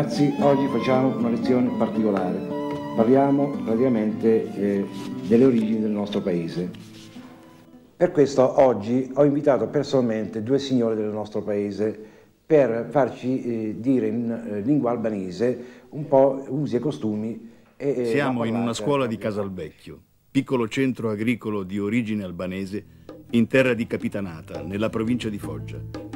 Ragazzi, oggi facciamo una lezione particolare. Parliamo praticamente eh, delle origini del nostro paese. Per questo oggi ho invitato personalmente due signore del nostro paese per farci eh, dire in eh, lingua albanese un po' usi e costumi. E, Siamo in una scuola di Casalvecchio, piccolo centro agricolo di origine albanese in terra di Capitanata, nella provincia di Foggia.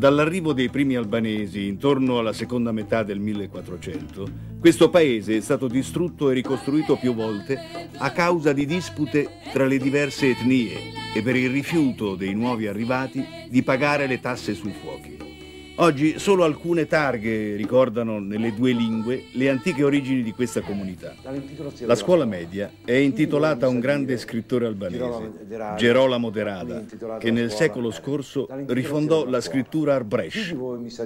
Dall'arrivo dei primi albanesi intorno alla seconda metà del 1400, questo paese è stato distrutto e ricostruito più volte a causa di dispute tra le diverse etnie e per il rifiuto dei nuovi arrivati di pagare le tasse sui fuochi. Oggi solo alcune targhe ricordano nelle due lingue le antiche origini di questa comunità. La scuola media è intitolata a un grande scrittore albanese, Gerolamo Derada, che nel secolo scorso rifondò la scrittura Arbresh,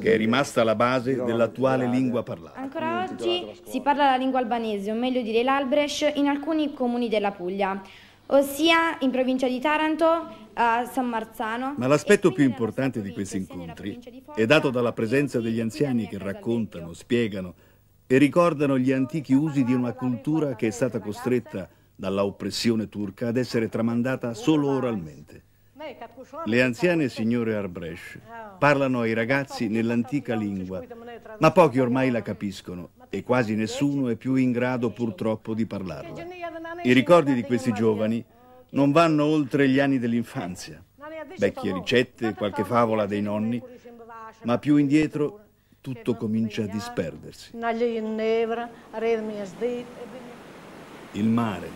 che è rimasta la base dell'attuale lingua parlata. Ancora oggi si parla la lingua albanese, o meglio dire l'Albresh, in alcuni comuni della Puglia ossia in provincia di Taranto, a San Marzano. Ma l'aspetto più importante di questi incontri è dato dalla presenza degli anziani che raccontano, spiegano e ricordano gli antichi usi di una cultura che è stata costretta dalla oppressione turca ad essere tramandata solo oralmente. Le anziane signore Arbresh parlano ai ragazzi nell'antica lingua, ma pochi ormai la capiscono e quasi nessuno è più in grado purtroppo di parlarla. I ricordi di questi giovani non vanno oltre gli anni dell'infanzia, vecchie ricette, qualche favola dei nonni, ma più indietro tutto comincia a disperdersi. Il mare,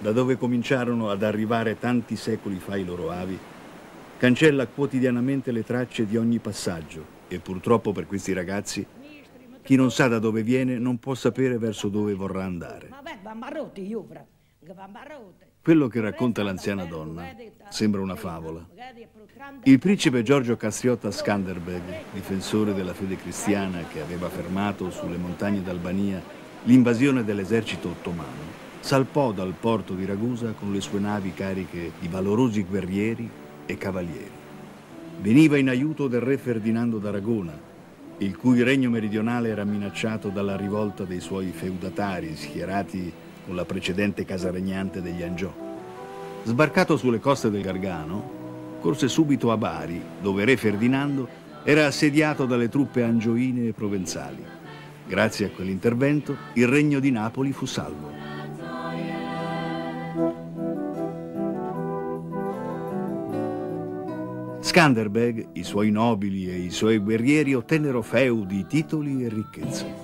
da dove cominciarono ad arrivare tanti secoli fa i loro avi, cancella quotidianamente le tracce di ogni passaggio e purtroppo per questi ragazzi chi non sa da dove viene non può sapere verso dove vorrà andare. Quello che racconta l'anziana donna sembra una favola. Il principe Giorgio Castriotta Skanderbeg, difensore della fede cristiana che aveva fermato sulle montagne d'Albania l'invasione dell'esercito ottomano, salpò dal porto di Ragusa con le sue navi cariche di valorosi guerrieri e cavalieri. Veniva in aiuto del re Ferdinando d'Aragona, il cui regno meridionale era minacciato dalla rivolta dei suoi feudatari schierati con la precedente casa regnante degli Angiò. Sbarcato sulle coste del Gargano, corse subito a Bari, dove re Ferdinando era assediato dalle truppe angioine e provenzali. Grazie a quell'intervento il regno di Napoli fu salvo. Skanderbeg, i suoi nobili e i suoi guerrieri ottennero feudi, titoli e ricchezze.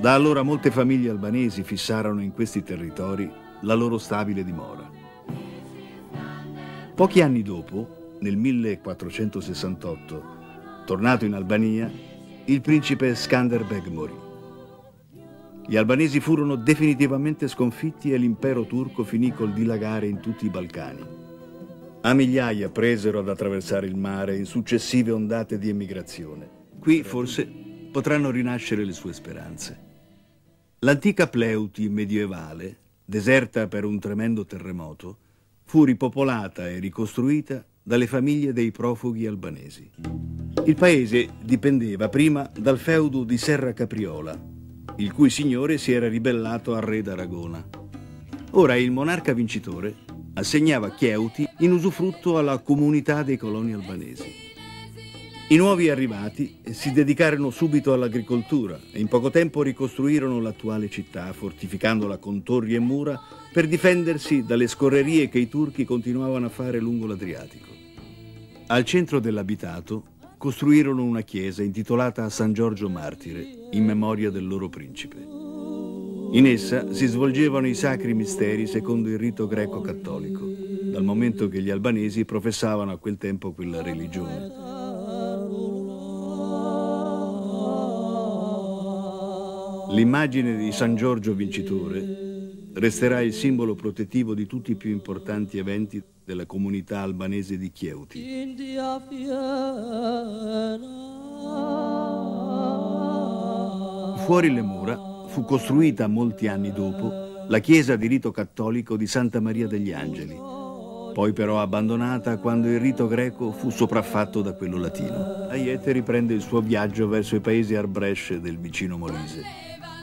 Da allora molte famiglie albanesi fissarono in questi territori la loro stabile dimora. Pochi anni dopo, nel 1468, tornato in Albania, il principe Skanderbeg morì. Gli albanesi furono definitivamente sconfitti e l'impero turco finì col dilagare in tutti i Balcani. A migliaia presero ad attraversare il mare in successive ondate di emigrazione. Qui forse potranno rinascere le sue speranze. L'antica Pleuti medievale, deserta per un tremendo terremoto, fu ripopolata e ricostruita dalle famiglie dei profughi albanesi. Il paese dipendeva prima dal feudo di Serra Capriola, il cui signore si era ribellato al re d'Aragona. Ora il monarca vincitore assegnava Chieuti in usufrutto alla comunità dei coloni albanesi. I nuovi arrivati si dedicarono subito all'agricoltura e in poco tempo ricostruirono l'attuale città, fortificandola con torri e mura per difendersi dalle scorrerie che i turchi continuavano a fare lungo l'Adriatico. Al centro dell'abitato costruirono una chiesa intitolata a San Giorgio Martire, in memoria del loro principe. In essa si svolgevano i sacri misteri secondo il rito greco-cattolico, dal momento che gli albanesi professavano a quel tempo quella religione. L'immagine di San Giorgio vincitore resterà il simbolo protettivo di tutti i più importanti eventi della comunità albanese di Chieuti. Fuori le mura fu costruita molti anni dopo la chiesa di rito cattolico di Santa Maria degli Angeli, poi però abbandonata quando il rito greco fu sopraffatto da quello latino. Aiete riprende il suo viaggio verso i paesi arbresce del vicino Molise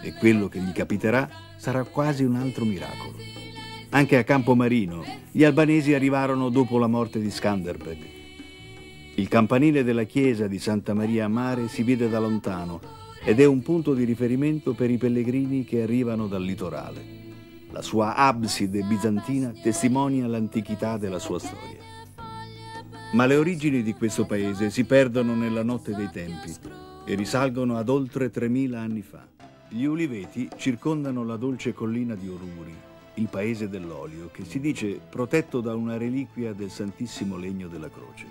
e quello che gli capiterà sarà quasi un altro miracolo. Anche a Campomarino gli albanesi arrivarono dopo la morte di Skanderbeg. Il campanile della chiesa di Santa Maria a Mare si vede da lontano ed è un punto di riferimento per i pellegrini che arrivano dal litorale. La sua abside bizantina testimonia l'antichità della sua storia. Ma le origini di questo paese si perdono nella notte dei tempi e risalgono ad oltre 3000 anni fa. Gli uliveti circondano la dolce collina di Oruri, il paese dell'olio, che si dice protetto da una reliquia del Santissimo Legno della Croce.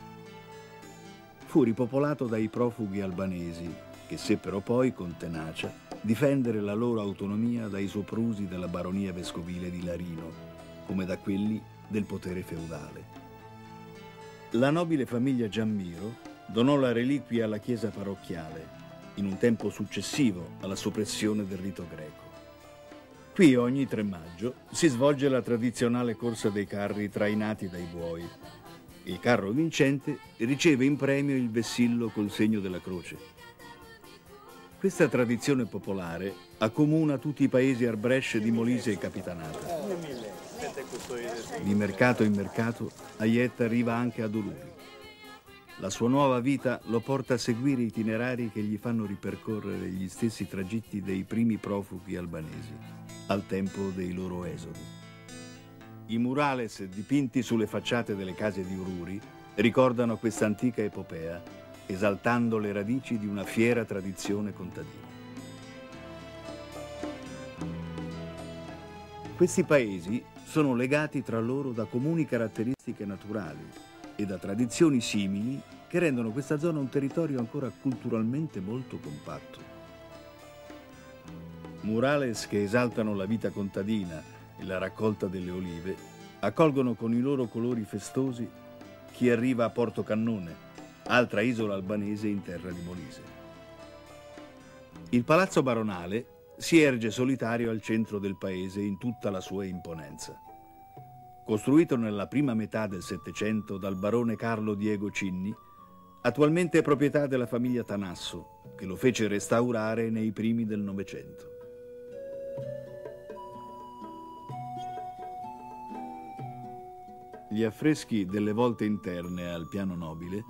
Fu ripopolato dai profughi albanesi, che seppero poi, con tenacia, difendere la loro autonomia dai soprusi della baronia vescovile di Larino, come da quelli del potere feudale. La nobile famiglia Giammiro donò la reliquia alla chiesa parrocchiale in un tempo successivo alla soppressione del rito greco. Qui ogni 3 maggio si svolge la tradizionale corsa dei carri trainati dai buoi. Il carro vincente riceve in premio il vessillo col segno della croce. Questa tradizione popolare accomuna tutti i paesi Arbresce di Molise e Capitanata. Di mercato in mercato, Aietta arriva anche ad Uluri. La sua nuova vita lo porta a seguire itinerari che gli fanno ripercorrere gli stessi tragitti dei primi profughi albanesi, al tempo dei loro esodi. I murales dipinti sulle facciate delle case di Ururi ricordano questa antica epopea, esaltando le radici di una fiera tradizione contadina. Questi paesi sono legati tra loro da comuni caratteristiche naturali e da tradizioni simili che rendono questa zona un territorio ancora culturalmente molto compatto. Murales che esaltano la vita contadina e la raccolta delle olive accolgono con i loro colori festosi chi arriva a Porto Cannone, altra isola albanese in terra di Molise. Il palazzo baronale si erge solitario al centro del paese in tutta la sua imponenza costruito nella prima metà del Settecento dal barone Carlo Diego Cinni, attualmente è proprietà della famiglia Tanasso, che lo fece restaurare nei primi del Novecento. Gli affreschi delle volte interne al piano nobile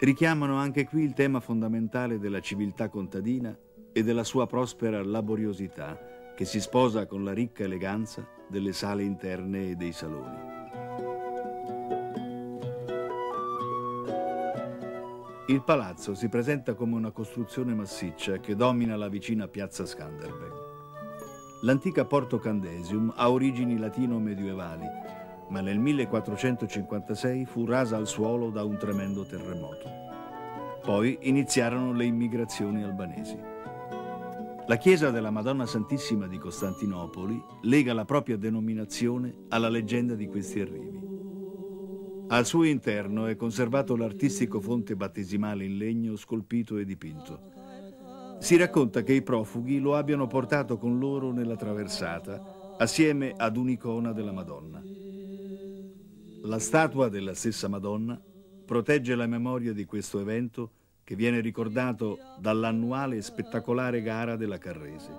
richiamano anche qui il tema fondamentale della civiltà contadina e della sua prospera laboriosità, che si sposa con la ricca eleganza delle sale interne e dei saloni. Il palazzo si presenta come una costruzione massiccia che domina la vicina piazza Skanderbeg. L'antica Porto Candesium ha origini latino-medievali, ma nel 1456 fu rasa al suolo da un tremendo terremoto. Poi iniziarono le immigrazioni albanesi. La chiesa della Madonna Santissima di Costantinopoli lega la propria denominazione alla leggenda di questi arrivi. Al suo interno è conservato l'artistico fonte battesimale in legno scolpito e dipinto. Si racconta che i profughi lo abbiano portato con loro nella traversata, assieme ad un'icona della Madonna. La statua della stessa Madonna protegge la memoria di questo evento che viene ricordato dall'annuale e spettacolare gara della Carrese.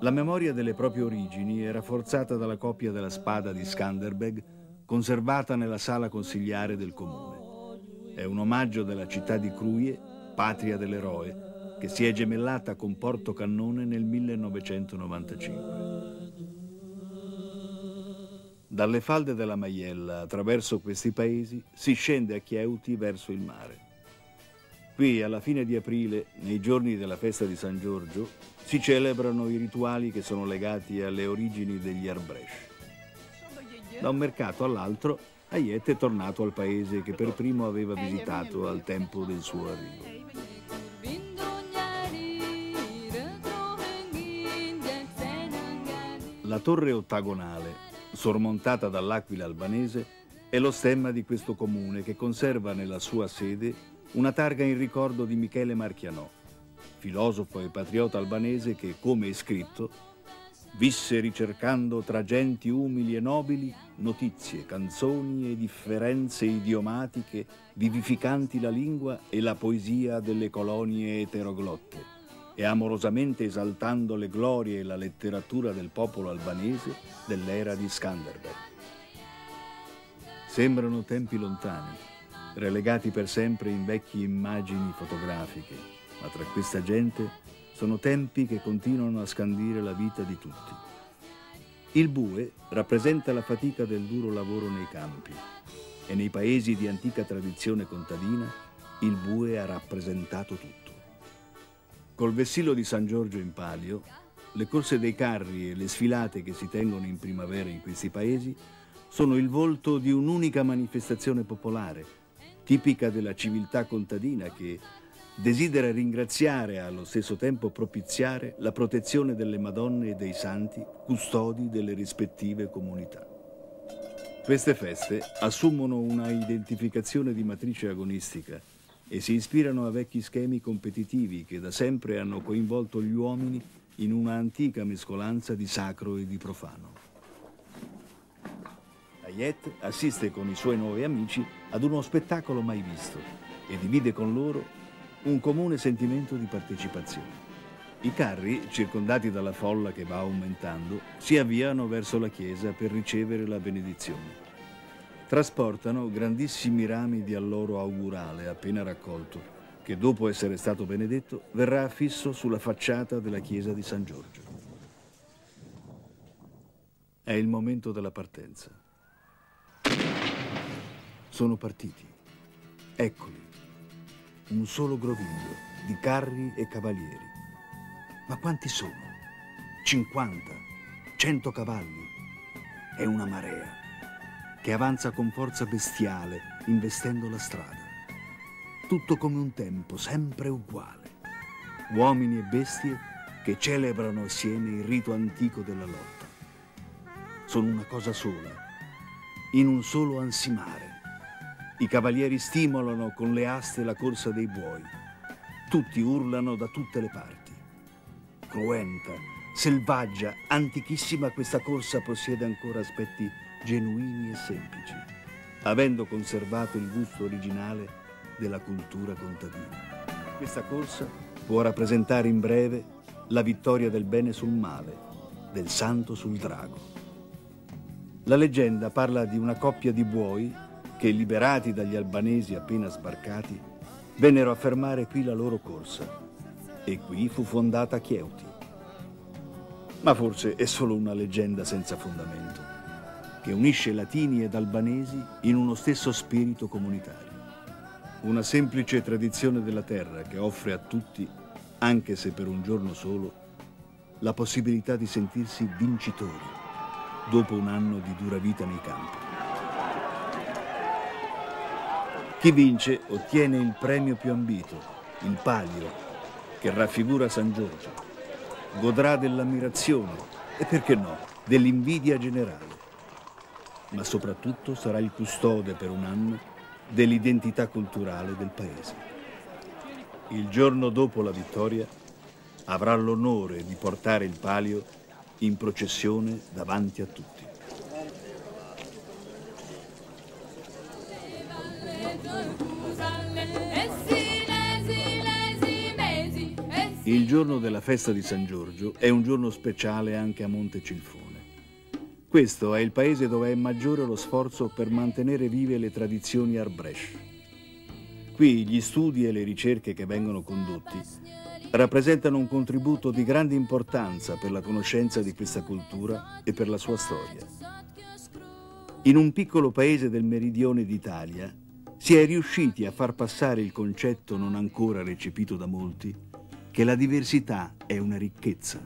La memoria delle proprie origini è rafforzata dalla coppia della spada di Skanderbeg conservata nella sala consigliare del comune. È un omaggio della città di Cruie, patria dell'eroe, che si è gemellata con Porto Cannone nel 1995. Dalle falde della Maiella, attraverso questi paesi, si scende a Chieuti verso il mare. Qui, alla fine di aprile, nei giorni della festa di San Giorgio, si celebrano i rituali che sono legati alle origini degli Arbresh. Da un mercato all'altro, Hayet è tornato al paese che per primo aveva visitato al tempo del suo arrivo. La torre ottagonale, sormontata dall'aquila albanese, è lo stemma di questo comune che conserva nella sua sede una targa in ricordo di Michele Marchianò, filosofo e patriota albanese che, come è scritto, Visse ricercando tra genti umili e nobili notizie, canzoni e differenze idiomatiche vivificanti la lingua e la poesia delle colonie eteroglotte e amorosamente esaltando le glorie e la letteratura del popolo albanese dell'era di Skanderbeg. Sembrano tempi lontani, relegati per sempre in vecchie immagini fotografiche, ma tra questa gente sono tempi che continuano a scandire la vita di tutti. Il bue rappresenta la fatica del duro lavoro nei campi e nei paesi di antica tradizione contadina il bue ha rappresentato tutto. Col vessillo di San Giorgio in palio, le corse dei carri e le sfilate che si tengono in primavera in questi paesi sono il volto di un'unica manifestazione popolare, tipica della civiltà contadina che desidera ringraziare e allo stesso tempo propiziare la protezione delle Madonne e dei Santi, custodi delle rispettive comunità. Queste feste assumono una identificazione di matrice agonistica e si ispirano a vecchi schemi competitivi che da sempre hanno coinvolto gli uomini in una antica mescolanza di sacro e di profano. Hayet assiste con i suoi nuovi amici ad uno spettacolo mai visto e divide con loro un comune sentimento di partecipazione. I carri, circondati dalla folla che va aumentando, si avviano verso la chiesa per ricevere la benedizione. Trasportano grandissimi rami di alloro augurale appena raccolto, che dopo essere stato benedetto verrà affisso sulla facciata della chiesa di San Giorgio. È il momento della partenza. Sono partiti. Eccoli un solo groviglio di carri e cavalieri. Ma quanti sono? 50, 100 cavalli. È una marea che avanza con forza bestiale investendo la strada. Tutto come un tempo, sempre uguale. Uomini e bestie che celebrano assieme il rito antico della lotta. Sono una cosa sola, in un solo ansimare i cavalieri stimolano con le aste la corsa dei buoi. Tutti urlano da tutte le parti. Cruenta, selvaggia, antichissima questa corsa possiede ancora aspetti genuini e semplici, avendo conservato il gusto originale della cultura contadina. Questa corsa può rappresentare in breve la vittoria del bene sul male, del santo sul drago. La leggenda parla di una coppia di buoi che, liberati dagli albanesi appena sbarcati, vennero a fermare qui la loro corsa e qui fu fondata Chieuti. Ma forse è solo una leggenda senza fondamento, che unisce latini ed albanesi in uno stesso spirito comunitario. Una semplice tradizione della terra che offre a tutti, anche se per un giorno solo, la possibilità di sentirsi vincitori dopo un anno di dura vita nei campi. Chi vince ottiene il premio più ambito, il palio, che raffigura San Giorgio. Godrà dell'ammirazione e, perché no, dell'invidia generale. Ma soprattutto sarà il custode per un anno dell'identità culturale del paese. Il giorno dopo la vittoria avrà l'onore di portare il palio in processione davanti a tutti. Il giorno della festa di San Giorgio è un giorno speciale anche a Monte Cilfone. Questo è il paese dove è maggiore lo sforzo per mantenere vive le tradizioni Arbresh. Qui gli studi e le ricerche che vengono condotti rappresentano un contributo di grande importanza per la conoscenza di questa cultura e per la sua storia. In un piccolo paese del meridione d'Italia si è riusciti a far passare il concetto non ancora recepito da molti che la diversità è una ricchezza.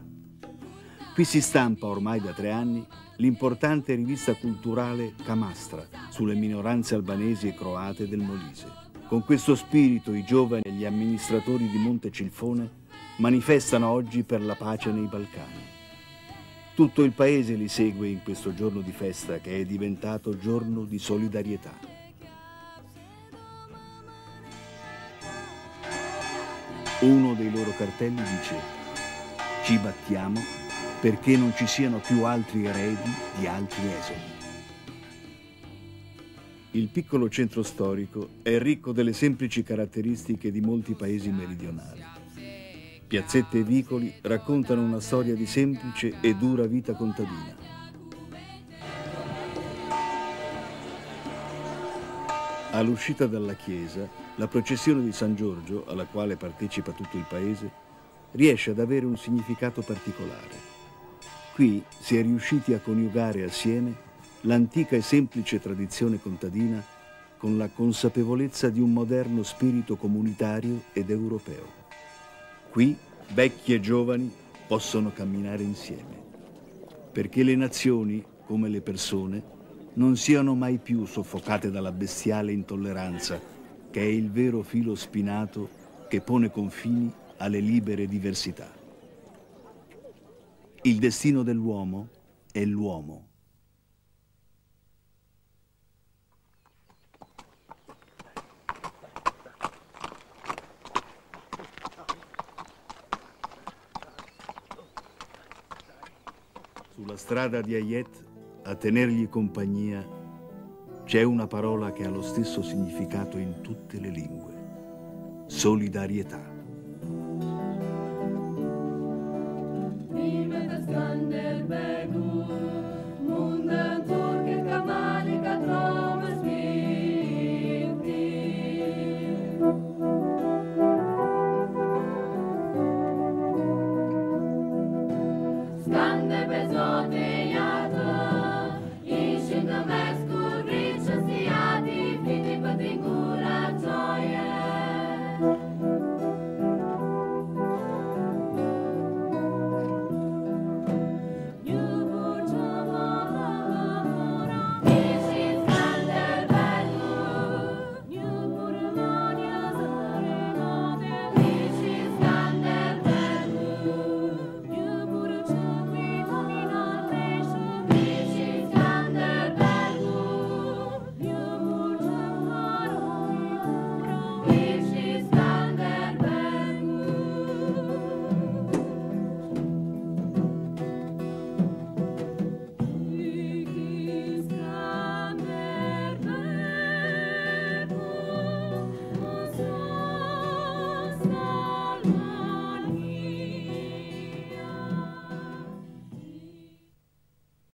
Qui si stampa ormai da tre anni l'importante rivista culturale Camastra sulle minoranze albanesi e croate del Molise. Con questo spirito i giovani e gli amministratori di Monte Cilfone manifestano oggi per la pace nei Balcani. Tutto il paese li segue in questo giorno di festa che è diventato giorno di solidarietà. Uno dei loro cartelli dice ci battiamo perché non ci siano più altri eredi di altri esodi. Il piccolo centro storico è ricco delle semplici caratteristiche di molti paesi meridionali. Piazzette e vicoli raccontano una storia di semplice e dura vita contadina. All'uscita dalla chiesa, la processione di San Giorgio, alla quale partecipa tutto il paese, riesce ad avere un significato particolare. Qui si è riusciti a coniugare assieme l'antica e semplice tradizione contadina con la consapevolezza di un moderno spirito comunitario ed europeo. Qui vecchi e giovani possono camminare insieme, perché le nazioni, come le persone, non siano mai più soffocate dalla bestiale intolleranza, che è il vero filo spinato che pone confini alle libere diversità. Il destino dell'uomo è l'uomo. Sulla strada di Ayet, a tenergli compagnia, c'è una parola che ha lo stesso significato in tutte le lingue. Solidarietà.